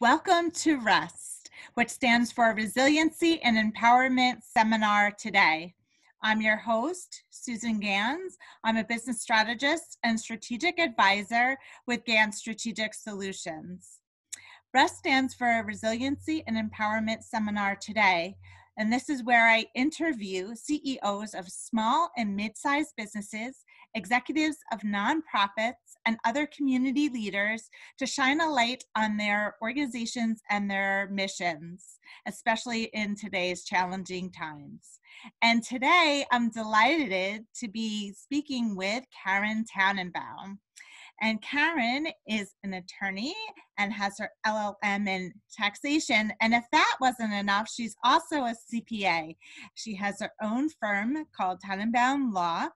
Welcome to REST, which stands for Resiliency and Empowerment Seminar today. I'm your host, Susan Ganz. I'm a business strategist and strategic advisor with Ganz Strategic Solutions. REST stands for Resiliency and Empowerment Seminar today, and this is where I interview CEOs of small and mid sized businesses, executives of nonprofits, and other community leaders to shine a light on their organizations and their missions, especially in today's challenging times. And today I'm delighted to be speaking with Karen Tenenbaum. And Karen is an attorney and has her LLM in taxation. And if that wasn't enough, she's also a CPA. She has her own firm called Tenenbaum Law,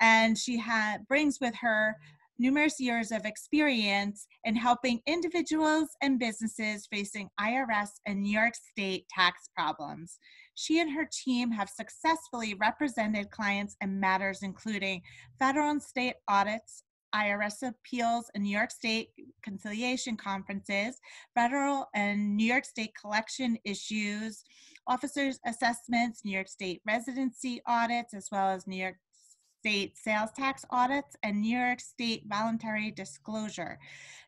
and she ha- brings with her numerous years of experience in helping individuals and businesses facing IRS and New York State tax problems. She and her team have successfully represented clients in matters including federal and state audits, IRS appeals and New York State conciliation conferences, federal and New York State collection issues, officers' assessments, New York State residency audits, as well as New York State sales tax audits and New York State voluntary disclosure.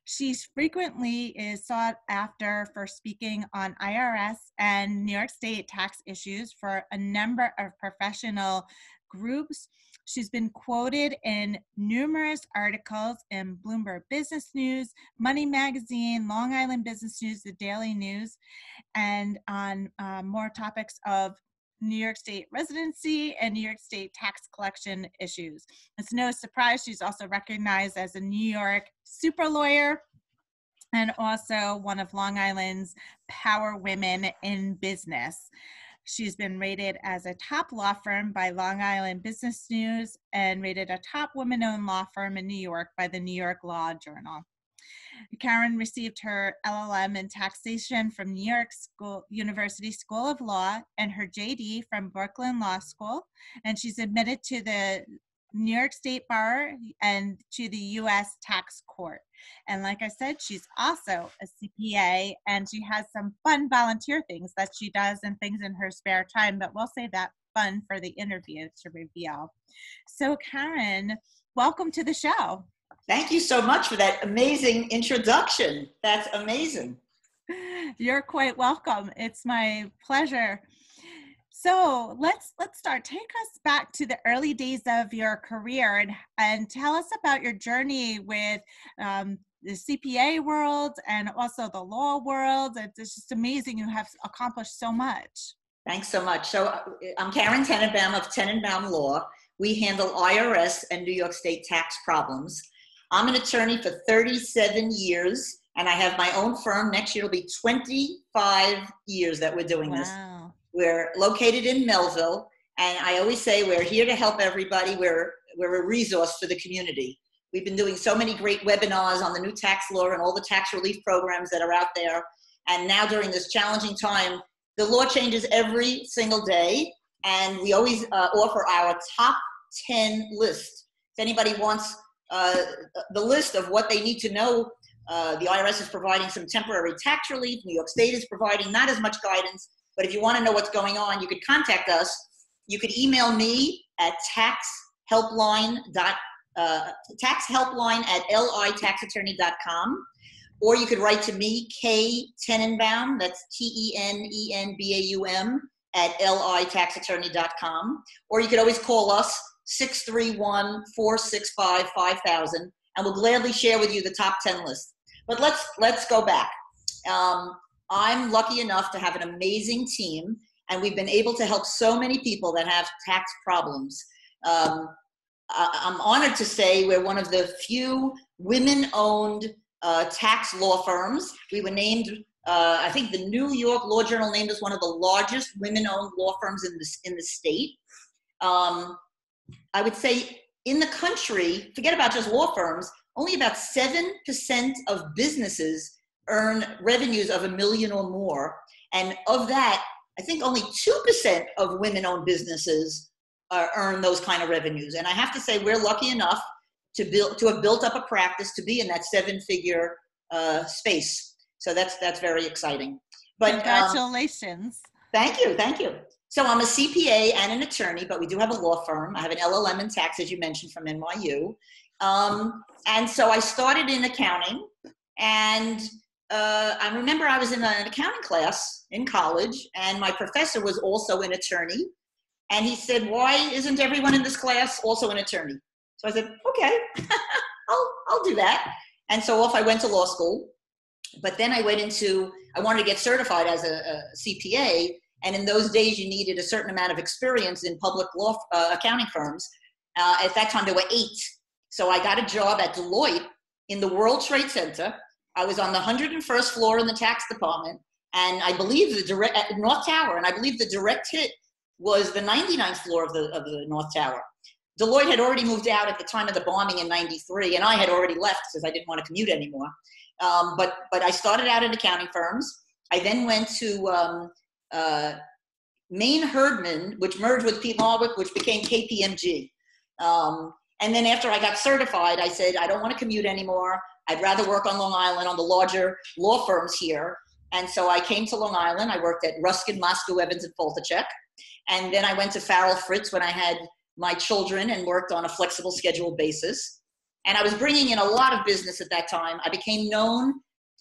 She frequently is sought after for speaking on IRS and New York State tax issues for a number of professional groups. She's been quoted in numerous articles in Bloomberg Business News, Money Magazine, Long Island Business News, The Daily News, and on uh, more topics of New York State residency and New York State tax collection issues. It's no surprise she's also recognized as a New York super lawyer and also one of Long Island's power women in business. She's been rated as a top law firm by Long Island Business News and rated a top woman owned law firm in New York by the New York Law Journal. Karen received her LLM in taxation from New York School, University School of Law and her JD from Brooklyn Law School. And she's admitted to the New York State Bar and to the U.S. Tax Court. And like I said, she's also a CPA and she has some fun volunteer things that she does and things in her spare time, but we'll save that fun for the interview to reveal. So, Karen, welcome to the show. Thank you so much for that amazing introduction. That's amazing. You're quite welcome. It's my pleasure. So let's let's start. Take us back to the early days of your career and and tell us about your journey with um, the CPA world and also the law world. It's just amazing. You have accomplished so much. Thanks so much. So uh, I'm Karen Tenenbaum of Tenenbaum Law. We handle IRS and New York State tax problems. I'm an attorney for 37 years, and I have my own firm. Next year will be 25 years that we're doing wow. this. We're located in Melville, and I always say we're here to help everybody. We're, we're a resource for the community. We've been doing so many great webinars on the new tax law and all the tax relief programs that are out there. And now during this challenging time, the law changes every single day, and we always uh, offer our top 10 list. If anybody wants uh, the list of what they need to know, uh, the IRS is providing some temporary tax relief. New York State is providing not as much guidance. But if you want to know what's going on, you could contact us. You could email me at taxhelpline. Uh, taxhelpline at litaxattorney.com. Or you could write to me, K Tenenbaum, that's T E N E N B A U M, at litaxattorney.com. Or you could always call us, 631 465 5000, and we'll gladly share with you the top 10 list. But let's, let's go back. Um, I'm lucky enough to have an amazing team, and we've been able to help so many people that have tax problems. Um, I'm honored to say we're one of the few women owned uh, tax law firms. We were named, uh, I think the New York Law Journal named us one of the largest women owned law firms in the, in the state. Um, I would say in the country, forget about just law firms, only about 7% of businesses earn revenues of a million or more. And of that, I think only 2% of women owned businesses uh, earn those kind of revenues. And I have to say, we're lucky enough to, build, to have built up a practice to be in that seven figure uh, space. So that's that's very exciting. But um, congratulations. Um, thank you, thank you. So I'm a CPA and an attorney, but we do have a law firm. I have an LLM in tax, as you mentioned, from NYU. Um, and so I started in accounting, and uh, I remember I was in an accounting class in college, and my professor was also an attorney. And he said, Why isn't everyone in this class also an attorney? So I said, Okay, I'll, I'll do that. And so off I went to law school. But then I went into, I wanted to get certified as a, a CPA. And in those days, you needed a certain amount of experience in public law uh, accounting firms. Uh, at that time, there were eight. So I got a job at Deloitte in the World Trade Center. I was on the 101st floor in the tax department. And I believe the direct, at North Tower, and I believe the direct hit was the 99th floor of the, of the North Tower. Deloitte had already moved out at the time of the bombing in 93, and I had already left because I didn't want to commute anymore. Um, but, but I started out in accounting firms. I then went to um, uh, Main Hurdman, which merged with Peat Marwick, which became KPMG. Um, and then after I got certified, I said, I don't want to commute anymore. I'd rather work on Long Island on the larger law firms here. And so I came to Long Island. I worked at Ruskin, Moscou, Evans, and Faltischek. And then I went to Farrell Fritz when I had my children and worked on a flexible schedule basis. And I was bringing in a lot of business at that time. I became known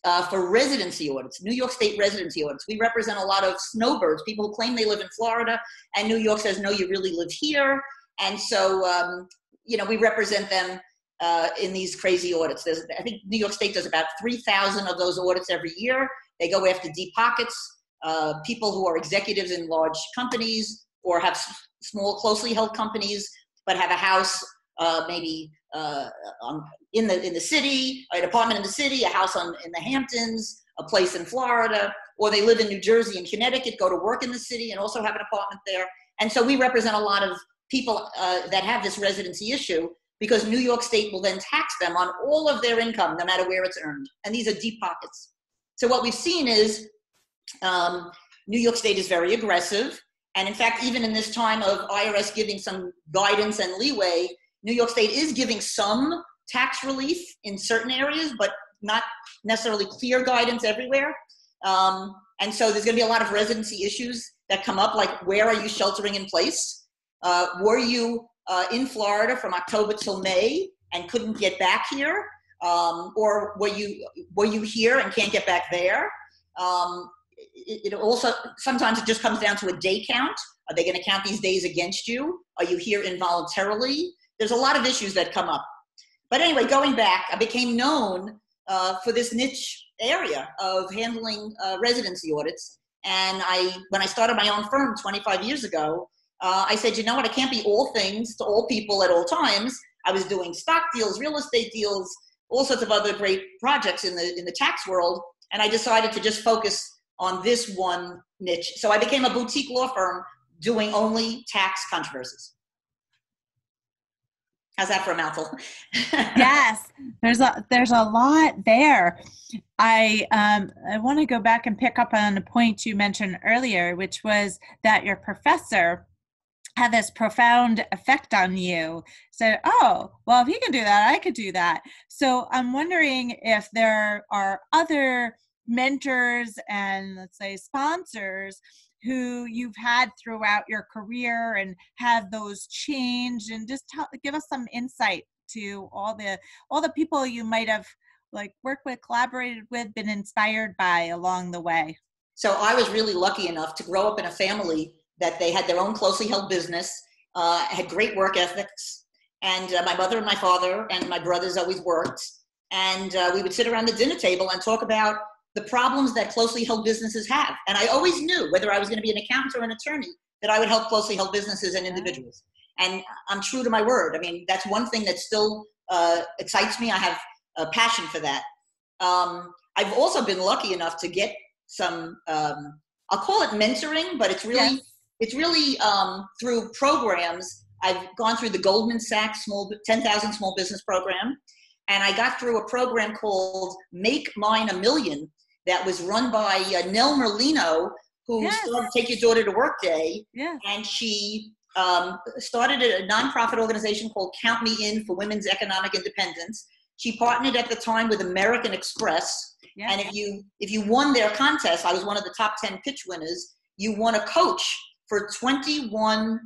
uh, for residency audits, New York State residency audits. We represent a lot of snowbirds, people who claim they live in Florida, and New York says, no, you really live here. And so, um, you know, we represent them uh, in these crazy audits. There's, I think New York State does about 3,000 of those audits every year. They go after deep pockets, uh, people who are executives in large companies or have small, closely held companies, but have a house uh, maybe uh, on, in the in the city, an apartment in the city, a house on in the Hamptons, a place in Florida, or they live in New Jersey and Connecticut, go to work in the city, and also have an apartment there. And so we represent a lot of people uh, that have this residency issue because New York State will then tax them on all of their income, no matter where it's earned. And these are deep pockets. So what we've seen is um, New York State is very aggressive. And in fact, even in this time of IRS giving some guidance and leeway, New York State is giving some tax relief in certain areas, but not necessarily clear guidance everywhere. Um, and so there's going to be a lot of residency issues that come up, like where are you sheltering in place? Uh, were you uh, in Florida from October till May and couldn't get back here? Um, or were you were you here and can't get back there? Um, it, it, also sometimes it just comes down to a day count. Are they going to count these days against you? Are you here involuntarily? There's a lot of issues that come up. But anyway, going back, I became known uh, for this niche area of handling uh, residency audits. And I, when I started my own firm 25 years ago, uh, I said, you know what, I can't be all things to all people at all times. I was doing stock deals, real estate deals, all sorts of other great projects in the in the tax world, and I decided to just focus on this one niche. So I became a boutique law firm doing only tax controversies. How's that for a mouthful? yes, there's a there's a lot there. I um, I want to go back and pick up on a point you mentioned earlier, which was that your professor had this profound effect on you. So, oh, well, if he can do that, I could do that. So I'm wondering if there are other mentors and let's say sponsors who you've had throughout your career and have those change and just tell, give us some insight to all the all the people you might have like worked with collaborated with been inspired by along the way so i was really lucky enough to grow up in a family that they had their own closely held business uh, had great work ethics and uh, my mother and my father and my brothers always worked and uh, we would sit around the dinner table and talk about the problems that closely held businesses have. And I always knew, whether I was going to be an accountant or an attorney, that I would help closely held businesses and individuals. And I'm true to my word. I mean, that's one thing that still uh, excites me. I have a passion for that. Um, I've also been lucky enough to get some, um, I'll call it mentoring, but it's really, yes. It's really um, through programs. I've gone through the Goldman Sachs small 10,000 small business program, and I got through a program called Make Mine a Million, that was run by uh, Nell Merlino, who yes. started Take Your Daughter to Work Day. Yeah. And she um, started a nonprofit organization called Count Me In for Women's Economic Independence. She partnered at the time with American Express, Yeah. And if you if you won their contest, I was one of the top 10 pitch winners, you won a coach for 21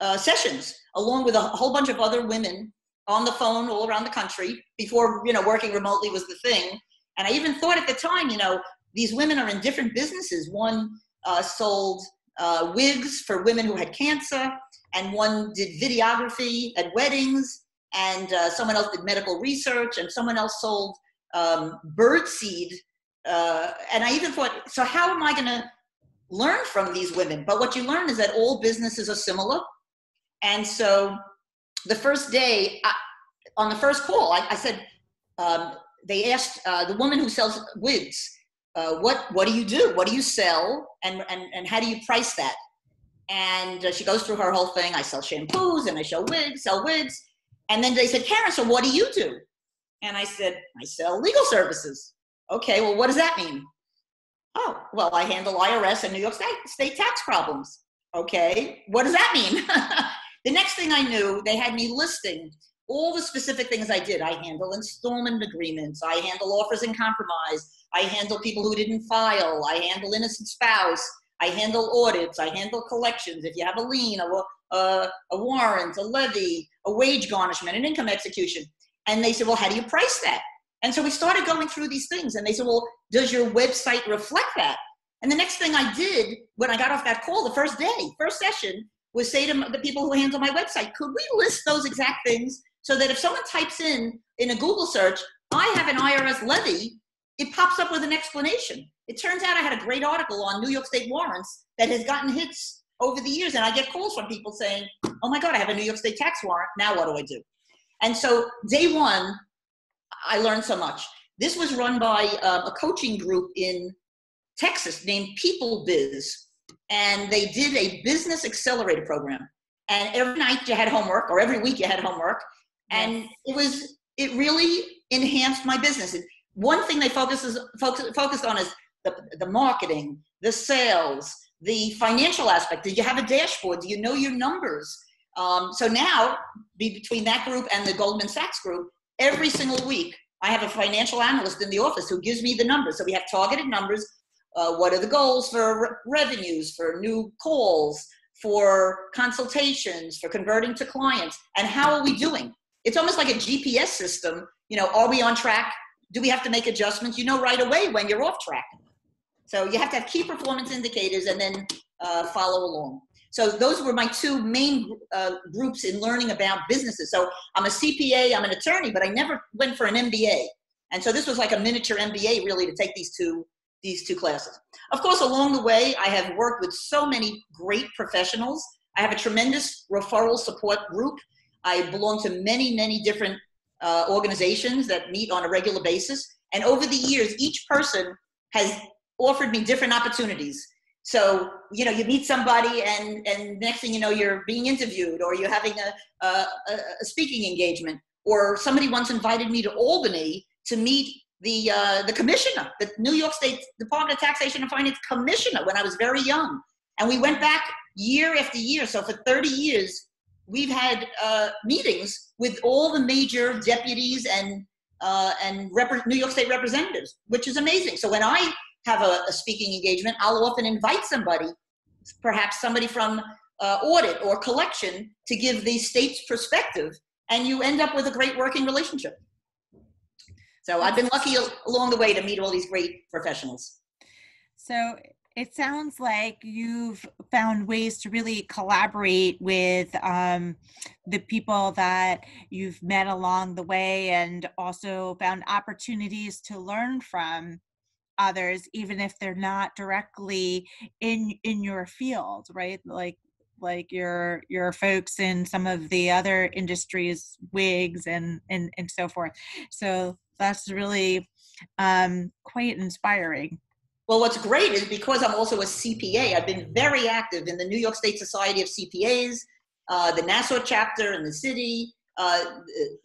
uh, sessions, along with a whole bunch of other women on the phone all around the country before you know working remotely was the thing. And I even thought at the time, you know, these women are in different businesses. One uh, sold uh, wigs for women who had cancer, and one did videography at weddings, and uh, someone else did medical research, and someone else sold um, bird seed. Uh, and I even thought, so how am I going to learn from these women? But what you learn is that all businesses are similar. And so the first day, I, on the first call, I, I said, um, they asked uh, the woman who sells wigs, uh, what, what do you do? What do you sell? And, and, and how do you price that? And uh, she goes through her whole thing. I sell shampoos and I sell wigs, sell wigs. And then they said, Karen, so what do you do? And I said, I sell legal services. Okay, well, what does that mean? Oh, well, I handle IRS and New York State, state tax problems. Okay, what does that mean? the next thing I knew, they had me listing all the specific things I did. I handle installment agreements, I handle offers in compromise, I handle people who didn't file, I handle innocent spouse, I handle audits, I handle collections. If you have a lien, a, a, a warrant, a levy, a wage garnishment, an income execution. And they said, well, how do you price that? And so we started going through these things and they said, well, does your website reflect that? And the next thing I did when I got off that call, the first day, first session, was say to the people who handle my website, could we list those exact things so that if someone types in in a Google search, I have an IRS levy, it pops up with an explanation. It turns out I had a great article on New York State warrants that has gotten hits over the years, and I get calls from people saying, "Oh my God, I have a New York State tax warrant. Now what do I do?" And so day one, I learned so much. This was run by uh, a coaching group in Texas named People Biz, and they did a business accelerator program. And every night you had homework, or every week you had homework, and it was it really enhanced my business. One thing they focuses focus, focused on is the, the marketing, the sales, the financial aspect. Did you have a dashboard? Do you know your numbers? Um, so now, be between that group and the Goldman Sachs group, every single week, I have a financial analyst in the office who gives me the numbers. So we have targeted numbers. Uh, what are the goals for re- revenues, for new calls, for consultations, for converting to clients, and how are we doing? It's almost like a GPS system. You know, are we on track? Do we have to make adjustments? You know right away when you're off track. So you have to have key performance indicators and then uh, follow along. So those were my two main uh, groups in learning about businesses. So I'm a CPA, I'm an attorney, but I never went for an MBA. And so this was like a miniature MBA really to take these two these two classes. Of course, along the way, I have worked with so many great professionals. I have a tremendous referral support group. I belong to many, many different uh, organizations that meet on a regular basis. And over the years, each person has offered me different opportunities. So, you know, you meet somebody and, and next thing you know, you're being interviewed or you're having a, a, a speaking engagement. Or somebody once invited me to Albany to meet the, uh, the commissioner, the New York State Department of Taxation and Finance commissioner when I was very young. And we went back year after year. So for 30 years, we've had uh, meetings with all the major deputies and, uh, and rep- New York State representatives, which is amazing. So when I have a, a speaking engagement, I'll often invite somebody, perhaps somebody from uh, audit or collection, to give the state's perspective, and you end up with a great working relationship. So I've been lucky along the way to meet all these great professionals. So it sounds like you've found ways to really collaborate with um, the people that you've met along the way and also found opportunities to learn from others even if they're not directly in in your field right? Like like your your folks in some of the other industries wigs and and and so forth. So that's really um quite inspiring. Well what's great is because i'm also a cpa i've been very active in the new york state society of cpas uh, the nassau chapter in the city uh,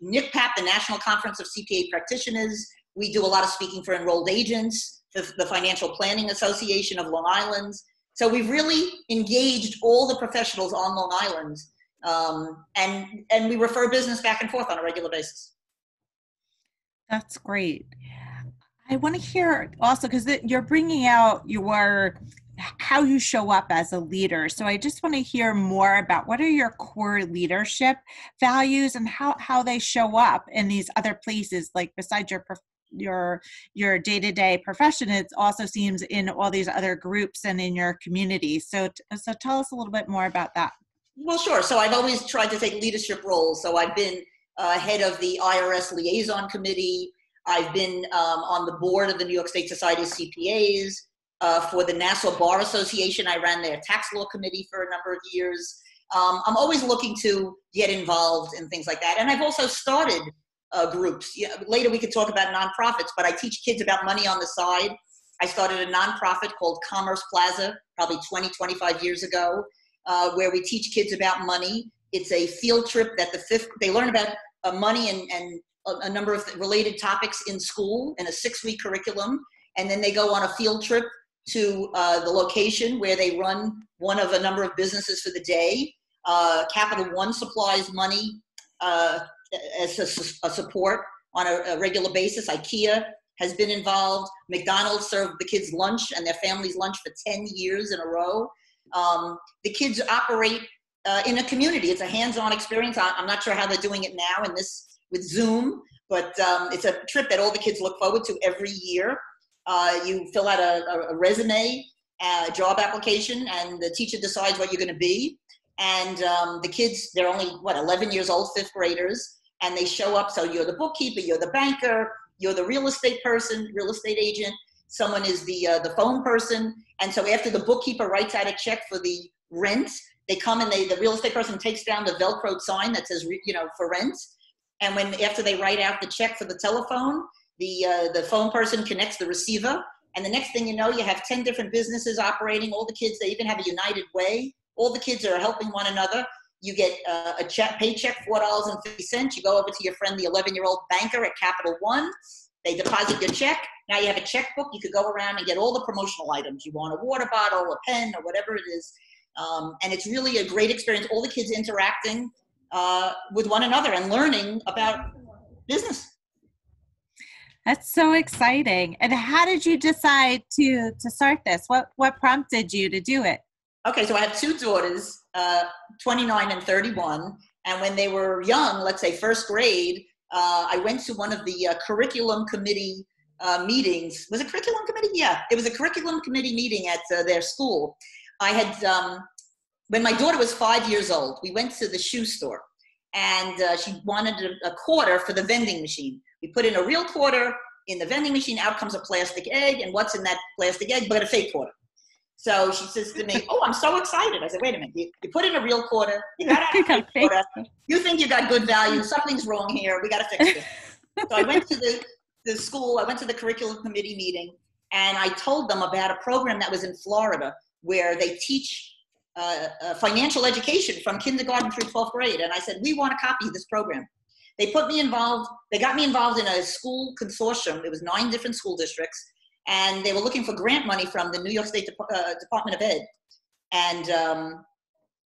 NCPAP, the National Conference of CPA Practitioners. We do a lot of speaking for enrolled agents the, the Financial Planning Association of Long Island. So we've really engaged all the professionals on Long Island, um, and and we refer business back and forth on a regular basis. That's great. I want to hear also because you're bringing out your how you show up as a leader. So I just want to hear more about what are your core leadership values and how how they show up in these other places like besides your your your day-to-day profession it also seems in all these other groups and in your community. So so tell us a little bit more about that. Well, sure. So I've always tried to take leadership roles. So I've been uh, head of the IRS liaison committee. I've been um, on the board of the New York State Society of CPAs. Uh, for the Nassau Bar Association, I ran their tax law committee for a number of years. Um, I'm always looking to get involved in things like that. And I've also started uh, groups. Know, later we could talk about nonprofits, but I teach kids about money on the side. I started a nonprofit called Commerce Plaza probably 20, 25 years ago, uh, where we teach kids about money. It's a field trip that the fifth, they learn about uh, money and, and a, a number of related topics in school in a six week curriculum. And then they go on a field trip to uh, the location where they run one of a number of businesses for the day. Uh, Capital One supplies money uh, as a, a, support on a, a, regular basis. IKEA has been involved. McDonald's served the kids lunch and their families lunch for 10 years in a row. Um, the kids operate uh, in a community. It's a hands-on experience. I'm not sure how they're doing it now in this with Zoom, but um, it's a trip that all the kids look forward to every year. Uh, you fill out a, a resume, a job application, and the teacher decides what you're going to be. And um, the kids, they're only, what, 11 years old, fifth graders, and they show up. So you're the bookkeeper, you're the banker, you're the real estate person, real estate agent, someone is the, uh, the phone person. And so after the bookkeeper writes out a check for the rent, they come and they, the real estate person takes down the Velcro sign that says, you know, for rent. And when, after they write out the check for the telephone, the, uh, the phone person connects the receiver. And the next thing you know, you have 10 different businesses operating, all the kids, they even have a United Way. All the kids are helping one another. You get uh, a check, paycheck, $4.50. You go over to your friend, the 11 year old banker at Capital One. They deposit your check. Now you have a checkbook. You could go around and get all the promotional items. You want a water bottle, a pen, or whatever it is. Um, and it's really a great experience. All the kids interacting uh, with one another and learning about business. That's so exciting. And how did you decide to to start this? What what prompted you to do it? Okay, so I have two daughters, uh, 29 and 31. And when they were young, let's say first grade, uh, I went to one of the uh, curriculum committee uh, meetings. Was it curriculum committee? Yeah, it was a curriculum committee meeting at uh, their school. I had um, when my daughter was five years old, we went to the shoe store and uh, she wanted a, a, quarter for the vending machine. We put in a real quarter in the vending machine, out comes a plastic egg, and what's in that plastic egg but a fake quarter? So she says to me, Oh, I'm so excited. I said, Wait a minute, you, you put in a real quarter, you got a fake quarter, you think you got good value, something's wrong here, we got to fix it. so I went to the, the school, I went to the curriculum committee meeting, and I told them about a program that was in Florida where they teach uh, uh, financial education from kindergarten through 12th grade. And I said, we want to copy this program. They put me involved, they got me involved in a school consortium. It was nine different school districts. And they were looking for grant money from the New York State uh, Department of Ed. And um,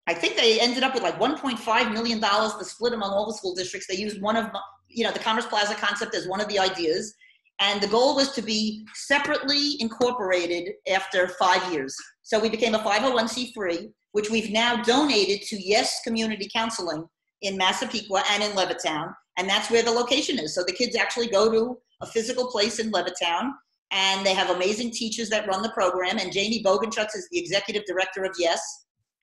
I think they ended up with like 1.5 million dollars to split among all the school districts. They used one of, you know, the Commerce Plaza concept as one of the ideas. And the goal was to be separately incorporated after five years. So we became a 501c3, which we've now donated to Yes Community Counseling in Massapequa and in Levittown. And that's where the location is. So the kids actually go to a physical place in Levittown and they have amazing teachers that run the program. And Jamie Bogenschutz is the executive director of Yes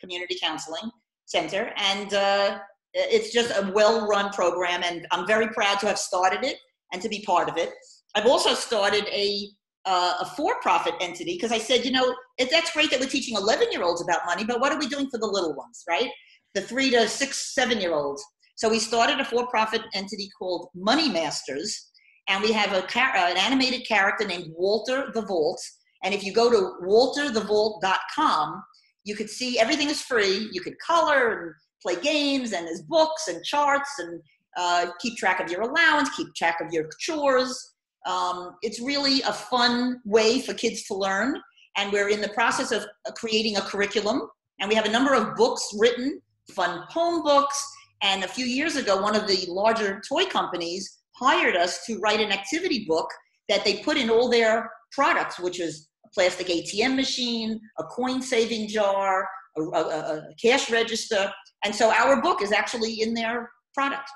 Community Counseling Center. And uh, it's just a well run program. And I'm very proud to have started it and to be part of it. I've also started a uh, a for-profit entity because I said, you know, it, that's great that we're teaching 11-year-olds about money, but what are we doing for the little ones, right? The three to six, seven-year-olds. So we started a for-profit entity called Money Masters, and we have a uh, an animated character named Walter the Vault. And if you go to walterthevault.com, you could see everything is free. You could color and play games, and there's books and charts, and uh, keep track of your allowance, keep track of your chores. Um, it's really a fun way for kids to learn. And we're in the process of creating a curriculum. And we have a number of books written, fun poem books. And a few years ago, one of the larger toy companies hired us to write an activity book that they put in all their products, which is a plastic ATM machine, a coin saving jar, a, a, a cash register. And so our book is actually in their product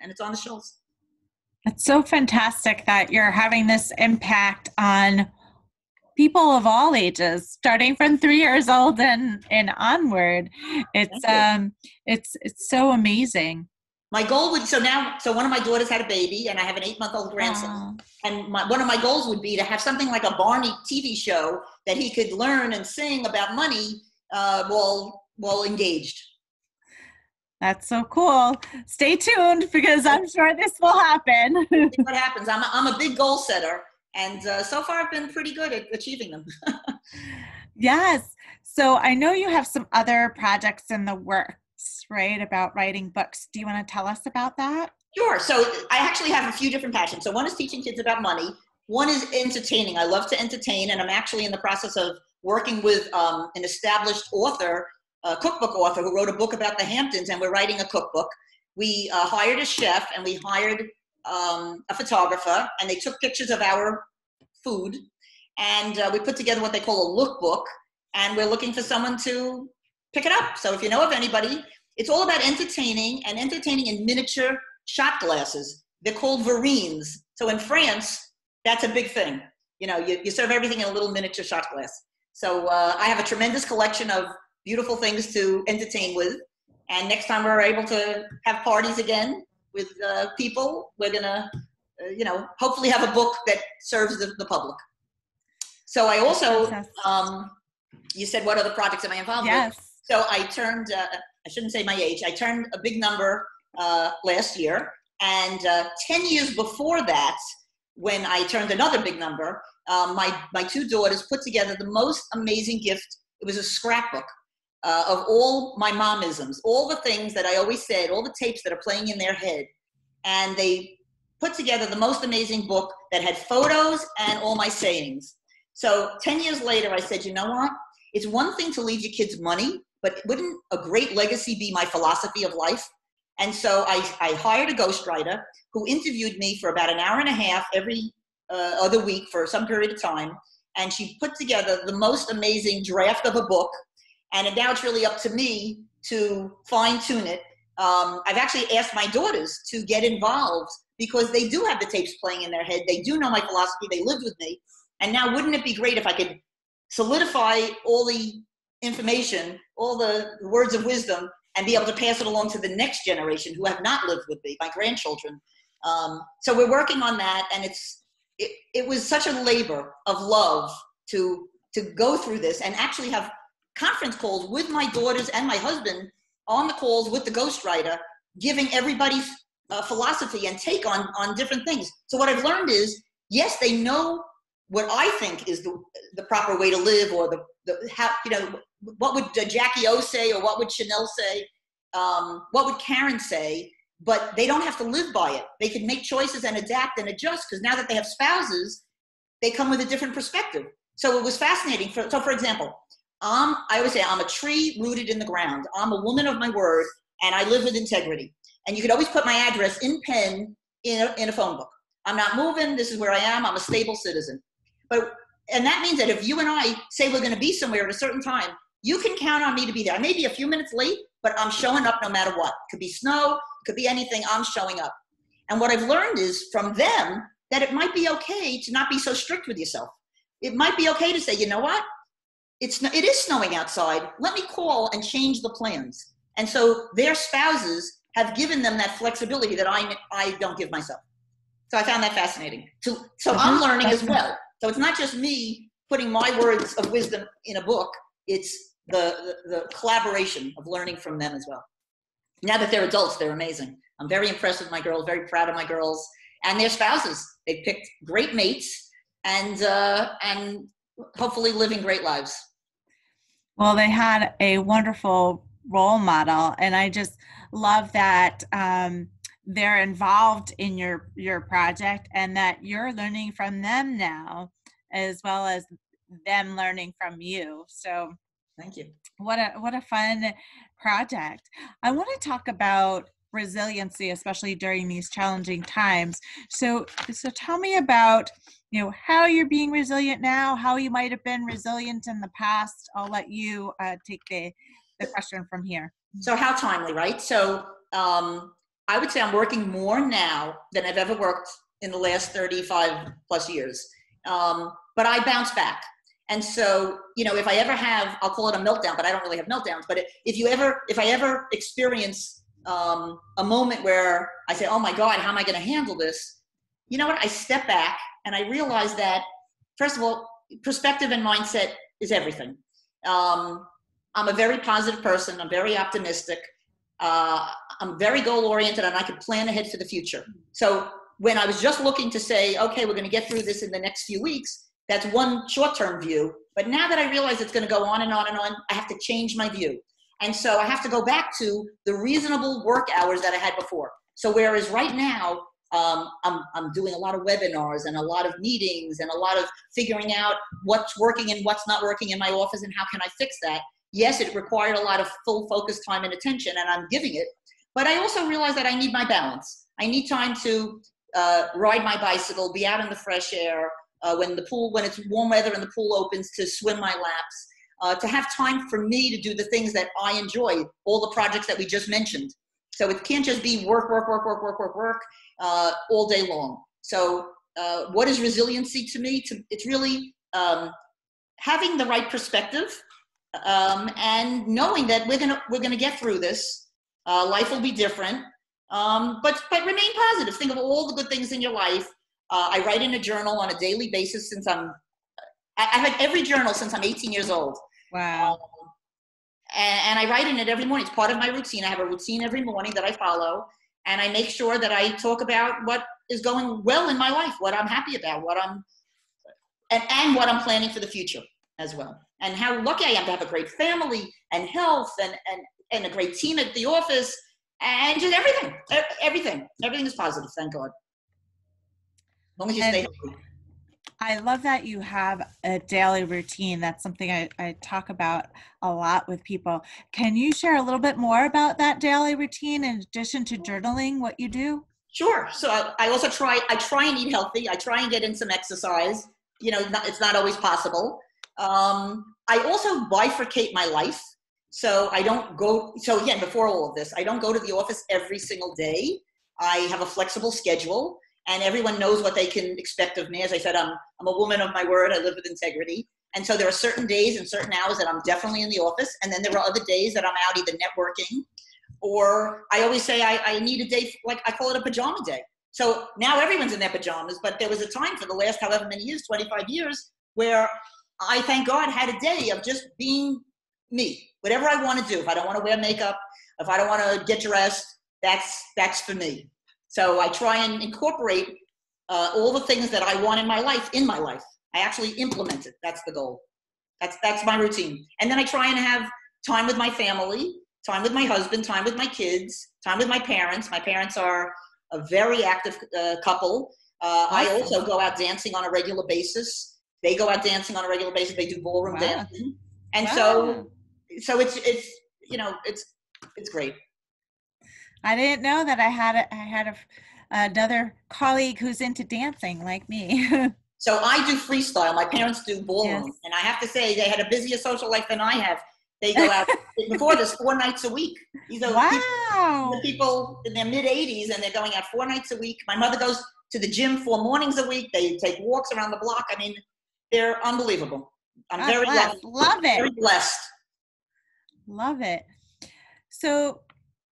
and it's on the shelves. It's so fantastic that you're having this impact on people of all ages, starting from three years old and, and onward. It's um it's it's so amazing. My goal would so now so one of my daughters had a baby and I have an eight month old grandson. And my, one of my goals would be to have something like a Barney TV show that he could learn and sing about money uh, while while engaged. That's so cool. Stay tuned because I'm sure this will happen. what happens? I'm a, I'm a big goal setter, and uh, so far I've been pretty good at achieving them. yes. So I know you have some other projects in the works, right? About writing books. Do you want to tell us about that? Sure. So I actually have a few different passions. So one is teaching kids about money. One is entertaining. I love to entertain, and I'm actually in the process of working with um, an established author a cookbook author who wrote a book about the Hamptons, and we're writing a cookbook. We uh, hired a chef and we hired um, a photographer, and they took pictures of our food, and uh, we put together what they call a lookbook, and we're looking for someone to pick it up. So if you know of anybody, it's all about entertaining and entertaining in miniature shot glasses. They're called verrines. So in France, that's a big thing. You know, you, you serve everything in a little miniature shot glass. So uh, I have a tremendous collection of beautiful things to entertain with. And next time we're able to have parties again with uh, people, we're gonna, uh, you know, hopefully have a book that serves the, the public. So I also, um, you said what other projects am I involved yes. with? So I turned, uh, I shouldn't say my age, I turned a big number uh, last year. And uh, 10 years before that, when I turned another big number, um, my, my two daughters put together the most amazing gift. It was a scrapbook uh, of all my momisms, all the things that I always said, all the tapes that are playing in their head. And they put together the most amazing book that had photos and all my sayings. So 10 years later, I said, you know what? It's one thing to leave your kids money, but wouldn't a great legacy be my philosophy of life? And so I, I hired a ghostwriter who interviewed me for about an hour and a half every uh, other week for some period of time. And she put together the most amazing draft of a book and now it's really up to me to fine tune it. Um, I've actually asked my daughters to get involved because they do have the tapes playing in their head. They do know my philosophy. They lived with me. And now, wouldn't it be great if I could solidify all the information, all the words of wisdom, and be able to pass it along to the next generation who have not lived with me, my grandchildren? Um, so we're working on that, and it's it, it was such a labor of love to to go through this and actually have conference calls with my daughters and my husband on the calls with the ghostwriter, giving everybody's uh, philosophy and take on on different things. So what I've learned is, yes, they know what I think is the the proper way to live, or the the how you know what would uh, Jackie O say, or what would Chanel say, um, what would Karen say. But they don't have to live by it. They can make choices and adapt and adjust because now that they have spouses, they come with a different perspective. So it was fascinating. For, so, for example, I'm, I always say I'm a tree rooted in the ground. I'm a woman of my word and I live with integrity. And you could always put my address in pen in a, in a phone book. I'm not moving. This is where I am. I'm a stable citizen. But and that means that if you and I say we're going to be somewhere at a certain time, you can count on me to be there. I may be a few minutes late, but I'm showing up no matter what. It could be snow, it could be anything. I'm showing up. And what I've learned is from them that it might be okay to not be so strict with yourself. It might be okay to say, you know what? it's it is snowing outside. Let me call and change the plans. And so their spouses have given them that flexibility that I I don't give myself. So I found that fascinating. So so I'm mm-hmm. learning as well. So it's not just me putting my words of wisdom in a book. It's the, the, the collaboration of learning from them as well. Now that they're adults, they're amazing. I'm very impressed with my girls. Very proud of my girls and their spouses. They picked great mates and uh, and hopefully living great lives. Well, they had a wonderful role model, and I just love that um, they're involved in your your project, and that you're learning from them now, as well as them learning from you. So, thank you. What a what a fun project! I want to talk about resiliency, especially during these challenging times. So, so tell me about you know how you're being resilient now, how you might have been resilient in the past. I'll let you uh, take the the question from here. So how timely, right? So um, I would say I'm working more now than I've ever worked in the last 35 plus years. Um, but I bounce back. And so, you know, if I ever have, I'll call it a meltdown, but I don't really have meltdowns. But if you ever, if I ever experience um, a moment where I say, oh my God, how am I going to handle this? You know what? I step back and I realize that, first of all, perspective and mindset is everything. Um, I'm a very positive person. I'm very optimistic. Uh, I'm very goal oriented and I can plan ahead for the future. So when I was just looking to say, okay, we're going to get through this in the next few weeks, that's one short term view. But now that I realize it's going to go on and on and on, I have to change my view. And so I have to go back to the reasonable work hours that I had before. So whereas right now, um, I'm, I'm doing a lot of webinars and a lot of meetings and a lot of figuring out what's working and what's not working in my office and how can I fix that. Yes, it required a lot of full focus time and attention, and I'm giving it. But I also realize that I need my balance. I need time to uh, ride my bicycle, be out in the fresh air, uh, when the pool, when it's warm weather and the pool opens, to swim my laps, uh, to have time for me to do the things that I enjoy, all the projects that we just mentioned. So it can't just be work, work, work, work, work, work, work uh, all day long. So uh, what is resiliency to me? To, it's really um, having the right perspective um, and knowing that we're gonna we're gonna get through this. Uh, life will be different, um, but but remain positive. Think of all the good things in your life. Uh, I write in a journal on a daily basis since I'm. I, have had every journal since I'm 18 years old. Wow. Um, and, and I write in it every morning. It's part of my routine. I have a routine every morning that I follow, and I make sure that I talk about what is going well in my life, what I'm happy about, what I'm, and, and what I'm planning for the future as well and how lucky I am to have a great family and health and, and, and a great team at the office and just everything. Everything. Everything is positive, thank God. As long as you and stay healthy. I love that you have a daily routine. That's something I, I talk about a lot with people. Can you share a little bit more about that daily routine in addition to journaling, what you do? Sure. So I, I also try, I try and eat healthy. I try and get in some exercise. You know, not, it's not always possible. Um, I also bifurcate my life. So I don't go, so again, before all of this, I don't go to the office every single day. I have a flexible schedule and everyone knows what they can expect of me. As I said, I'm, I'm a woman of my word. I live with integrity. And so there are certain days and certain hours that I'm definitely in the office. And then there are other days that I'm out either networking or I always say I, I need a day, like I call it a pajama day. So now everyone's in their pajamas, but there was a time for the last however many years, 25 years, where I thank God had a day of just being me. Whatever I want to do. If I don't want to wear makeup, if I don't want to get dressed, that's that's for me. So I try and incorporate uh, all the things that I want in my life in my life. I actually implement it. That's the goal. That's that's my routine. And then I try and have time with my family, time with my husband, time with my kids, time with my parents. My parents are a very active uh, couple. Uh, I also go out dancing on a regular basis. They go out dancing on a regular basis. They do ballroom wow. dancing, and wow. so so it's it's you know it's it's great. I didn't know that I had a, I had a, another colleague who's into dancing like me. so I do freestyle. My parents do ballroom, yes. and I have to say they had a busier social life than I have. They go out before this four nights a week. These are wow. people, the people in their mid 80s, and they're going out four nights a week. My mother goes to the gym four mornings a week. They take walks around the block. I mean, they're unbelievable. I'm very blessed. Love it. Very blessed. Love it. So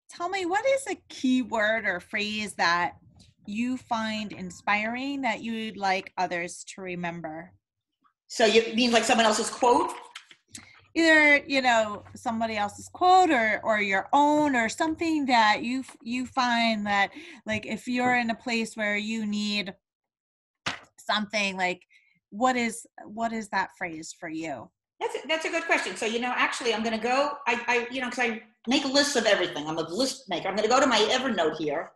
tell me what is a key word or phrase that you find inspiring that you'd like others to remember? So you mean like someone else's quote? Either you know somebody else's quote or or your own or something that you you find that like if you're in a place where you need something like what is what is that phrase for you that's a, that's a good question. So you know actually i'm going to go i, I you know because i make lists of everything. I'm a list maker. I'm going to go to my evernote here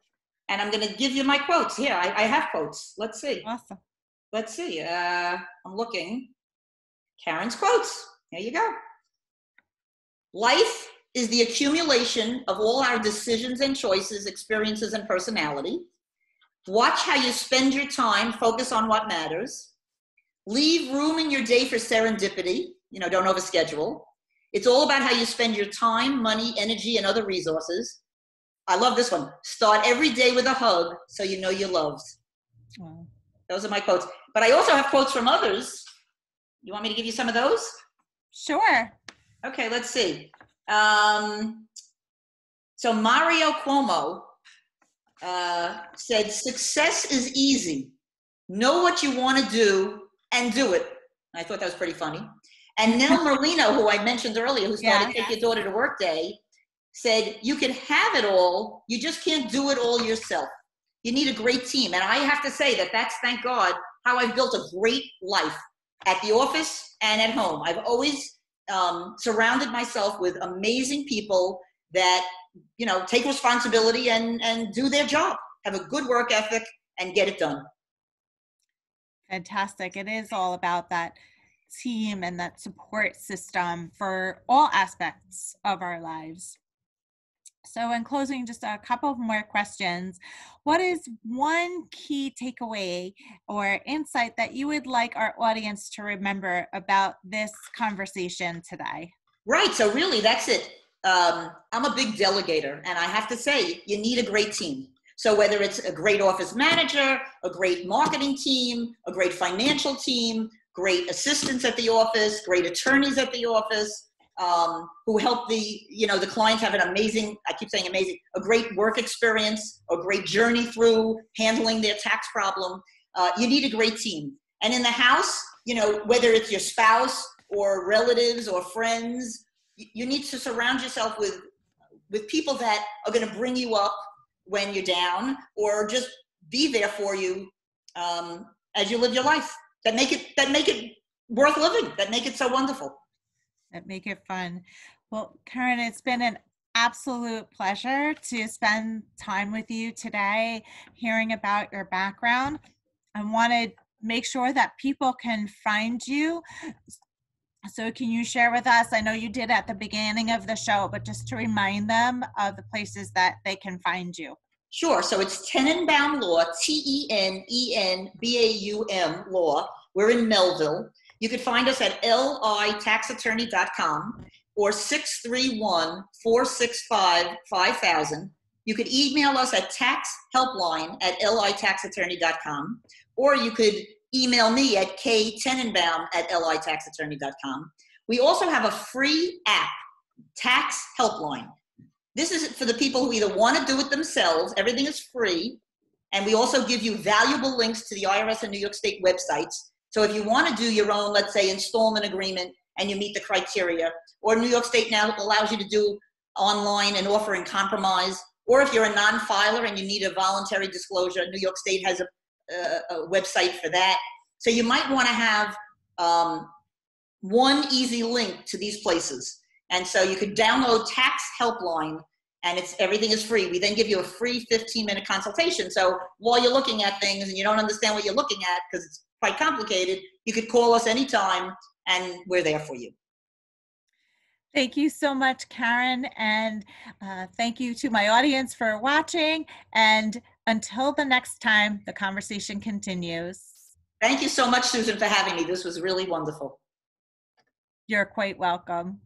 and i'm going to give you my quotes. Here I, I have quotes. Let's see. Awesome. Let's see uh, i'm looking. Karen's quotes. Here you go. Life is the accumulation of all our decisions and choices experiences and personality. Watch how you spend your time. Focus on what matters. Leave room in your day for serendipity. You know, don't overschedule. It's all about how you spend your time, money, energy, and other resources. I love this one. Start every day with a hug so you know you're loved. Wow. Those are my quotes. But I also have quotes from others. You want me to give you some of those? Sure. Okay, let's see. Um, so Mario Cuomo uh, said, Success is easy. Know what you want to do and do it. I thought that was pretty funny. And Nell Merlino, who I mentioned earlier, who going yeah. Take Your Daughter to Work Day, said, You can have it all, you just can't do it all yourself. You need a great team. And I have to say that that's, thank God, how I've built a great life at the office and at home. I've always um, surrounded myself with amazing people that, you know, take responsibility and, and do their job, have a good work ethic, and get it done. Fantastic. It is all about that team and that support system for all aspects of our lives. So, in closing, just a couple more questions. What is one key takeaway or insight that you would like our audience to remember about this conversation today? Right. So, really, that's it. Um, I'm a big delegator, and I have to say, you need a great team. So, whether it's a great office manager, a great marketing team, a great financial team, great assistants at the office, great attorneys at the office, um, who help the you know the clients have an amazing i keep saying amazing a great work experience a great journey through handling their tax problem. Uh, you need a great team. And in the house you know whether it's your spouse or relatives or friends you need to surround yourself with with people that are going to bring you up when you're down or just be there for you um, as you live your life that make it that make it worth living that make it so wonderful that make it fun. Well, Karen, it's been an absolute pleasure to spend time with you today, hearing about your background. I want to make sure that people can find you. So, can you share with us? I know you did at the beginning of the show, but just to remind them of the places that they can find you. Sure. So it's Tenenbaum Law, T E N E N B A U M Law. We're in Melville. You could find us at litaxattorney.com or 631 465 5000. You could email us at taxhelpline at litaxattorney.com or you could email me at ktenenbaum at litaxattorney.com. We also have a free app, Tax Helpline. This is for the people who either want to do it themselves, everything is free, and we also give you valuable links to the IRS and New York State websites so if you want to do your own, let's say, installment agreement and you meet the criteria, or New York State now allows you to do online and offer in compromise, or if you're a non-filer and you need a voluntary disclosure, New York State has a, a, a website for that. So you might want to have um, one easy link to these places. And so you could download Tax Helpline and it's everything is free. We then give you a free 15 minute consultation. So while you're looking at things and you don't understand what you're looking at because it's quite complicated, you could call us anytime and we're there for you. Thank you so much, Karen. And uh, thank you to my audience for watching. And until the next time, the conversation continues. Thank you so much, Susan, for having me. This was really wonderful. You're quite welcome.